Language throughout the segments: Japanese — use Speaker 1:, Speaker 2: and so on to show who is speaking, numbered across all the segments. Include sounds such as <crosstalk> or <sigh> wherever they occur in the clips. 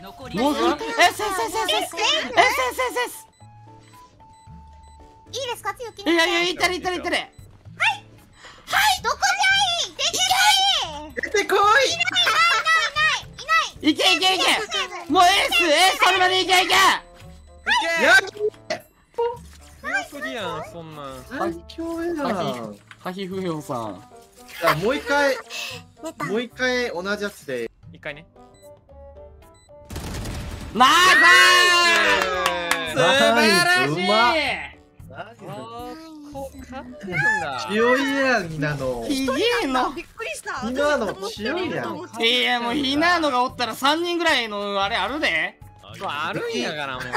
Speaker 1: もう
Speaker 2: え
Speaker 1: せせせせえせせせ
Speaker 3: いいですか？強気
Speaker 1: いやいやいたれいたれいたれ。はい。はい。
Speaker 3: どこじゃい出てこい。
Speaker 4: 出てこ
Speaker 1: い。いないいないいない。いけいけいけ。もうエースエースそれまでいけいけ。
Speaker 4: い。け
Speaker 5: よし。やすぎやんそんなん。
Speaker 4: 最強やな。
Speaker 1: ハヒフヨさん。
Speaker 4: もう一回。<laughs> もう一回同じやつで。
Speaker 5: 一回ね。
Speaker 1: ナイス素晴らしい。
Speaker 4: 強いやんひなの
Speaker 1: ひげえの。
Speaker 6: びっくりした
Speaker 4: ひなの強いやん。
Speaker 1: いやもうひなのがおったら3人ぐらいのあれあるで。
Speaker 5: そうあるんやからもう。<laughs>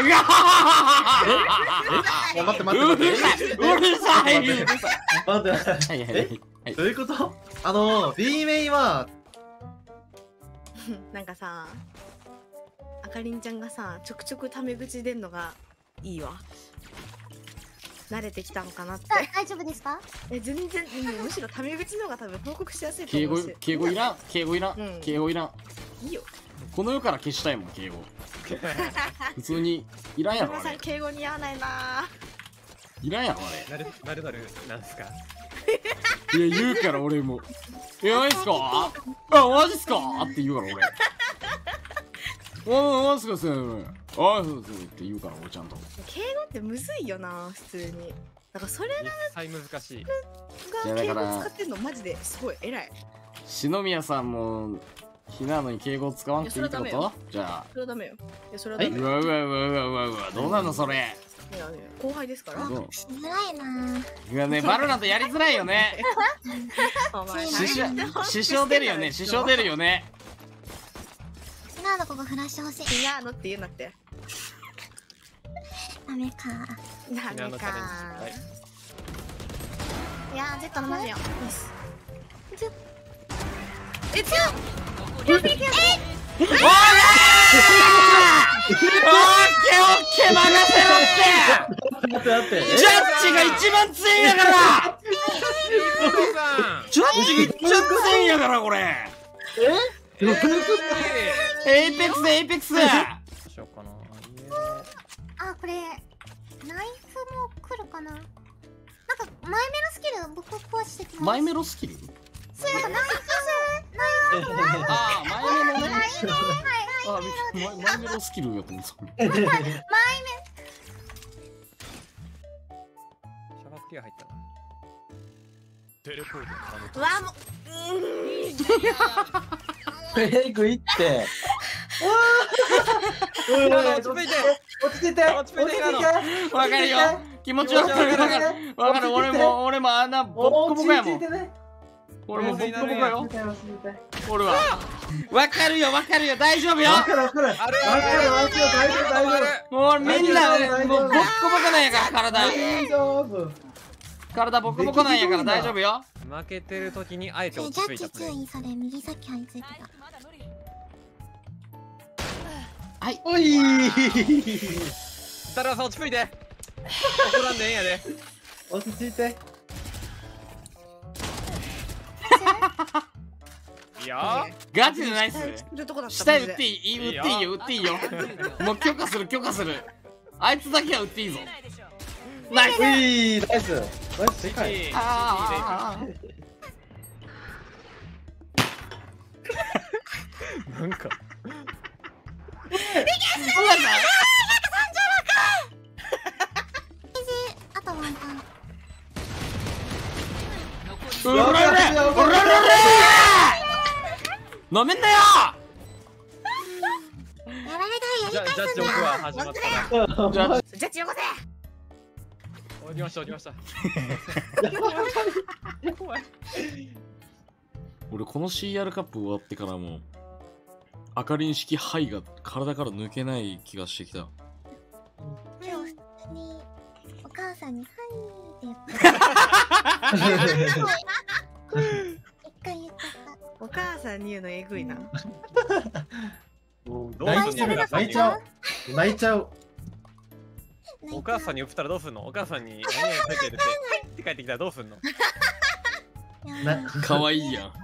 Speaker 1: うが
Speaker 4: い。や待って待
Speaker 1: う
Speaker 4: って。
Speaker 1: るさい。
Speaker 4: どういうこと？あの B メインは <laughs>
Speaker 6: なんかさあかりんちゃんがさちょくちょくタメ口出んのがいいわ。慣れてきたのかなって。
Speaker 3: だ大丈夫ですか？
Speaker 6: え全然うんむしろタメ口の方が多分報告しやすいと
Speaker 1: 敬語
Speaker 6: 思うし。
Speaker 1: 敬語いらん。敬語いら
Speaker 6: うん。ん
Speaker 1: 敬語いらん。
Speaker 6: いいよ。
Speaker 1: この世から消したいもん敬語。<laughs> 普通にいらんやろ
Speaker 6: 皆さん
Speaker 1: あれ
Speaker 6: 敬語似合わないない
Speaker 1: らんやろあ
Speaker 5: なるなるなるなんすか？
Speaker 1: れいや言うから俺も「えマジっすかあマジっすか?」って言うから俺「あマジっすか先生あそうそう」って言うから俺ちゃんと。
Speaker 6: 敬語ってむずいよな普通に。だからそれ
Speaker 5: 実際難しい。
Speaker 1: い
Speaker 6: が敬語使ってんのマジですごい偉い。
Speaker 1: 篠宮さんもひなのに敬語を使わなくていいってこ
Speaker 6: いやそれは
Speaker 1: とじゃあ。
Speaker 6: それはダメよ。いやそれはダメよ。
Speaker 1: うわうわうわうわうわうわどうなのそれ？
Speaker 6: いやいや後輩ですから。
Speaker 3: しづらいな。い
Speaker 1: やね <laughs> バルナントやりづらいよね。<laughs>
Speaker 6: お前。
Speaker 1: 支障支障出るよね。支障出るよね。
Speaker 3: ひなのここフラッシュ欲しい
Speaker 6: いやーのって言うなって
Speaker 3: ダメか。
Speaker 6: ダメか
Speaker 3: い。やー Z のマジよ。
Speaker 6: え強っ
Speaker 1: おーいオッケーオッケー任せろってジャッジが一番強いんやから。ジャッジが一番強いんやからこれ。
Speaker 4: え
Speaker 1: Apex Apex。
Speaker 5: どうしようかな。
Speaker 3: あこれナイフも来るかな。なんか前目のスキル僕壊してきます。
Speaker 1: マイメロスキル？
Speaker 3: そうなんかナイフナイフ。ナイフ <laughs>
Speaker 1: ああマイメロね。
Speaker 3: はい
Speaker 1: あびっくりマイマイメロスキルやと思ってた
Speaker 4: と
Speaker 5: シャバクリア入ったなテレポート
Speaker 6: うわもう
Speaker 4: えぐいっておいお
Speaker 5: 落ち着いて
Speaker 4: 落ち着いて
Speaker 5: 落ち着いて
Speaker 1: わかるよ気持ちわかるわかるわかる俺も俺もあんなボッコボコやもん俺もボッコボコよ俺はわかるよわかるよ。大丈夫よ。
Speaker 4: わかるわかる。わ
Speaker 5: ある
Speaker 4: かるわかる。大丈夫大丈夫。
Speaker 1: もうみんなもうボッコボコなんやから。体
Speaker 4: 大丈夫
Speaker 1: 体ボコボコなんやから。大丈夫よ。
Speaker 5: 負けてる時にあえて落ち着い
Speaker 3: ッジ注
Speaker 5: た。
Speaker 3: 右先入りつい。てた
Speaker 1: はい
Speaker 4: おい <laughs>
Speaker 5: タラさん落ち着いて。怒らんでええんやで。
Speaker 4: 落ち着いて
Speaker 5: よ。
Speaker 1: ガチでナイス
Speaker 6: 下打るとこだった。
Speaker 1: 下打っていい
Speaker 5: いいよ
Speaker 1: 打っていいよ打っていいよ。もう許可する許可する。あいつだけは打っていいぞ。ナイス。
Speaker 4: ナイス。ナイス。世界。
Speaker 5: いい
Speaker 1: あ
Speaker 5: なんか。
Speaker 3: あとワンタン
Speaker 1: ーうらららうらららなめんなよ！
Speaker 3: やられたい
Speaker 5: じゃ
Speaker 3: やりたい
Speaker 5: ジャッジ奥は始まったな。
Speaker 1: じゃあ
Speaker 6: ジャッジよこせ
Speaker 5: 落ちました落ちました怖い
Speaker 1: 俺この CR カップ終わってからもうあかりん式肺が体から抜けない気がしてきた
Speaker 3: 今日普通にお母さんに「はい」って言って
Speaker 6: さんに言うのえぐいな。
Speaker 4: もう
Speaker 5: どうすんの
Speaker 4: 泣いちゃう。泣いちゃう。
Speaker 5: お母さんに送ったらどうすんの？お母さんに何々書いてるって <laughs> はい。って帰ってきたらどうすんの？
Speaker 4: な
Speaker 1: かわいいやん <laughs>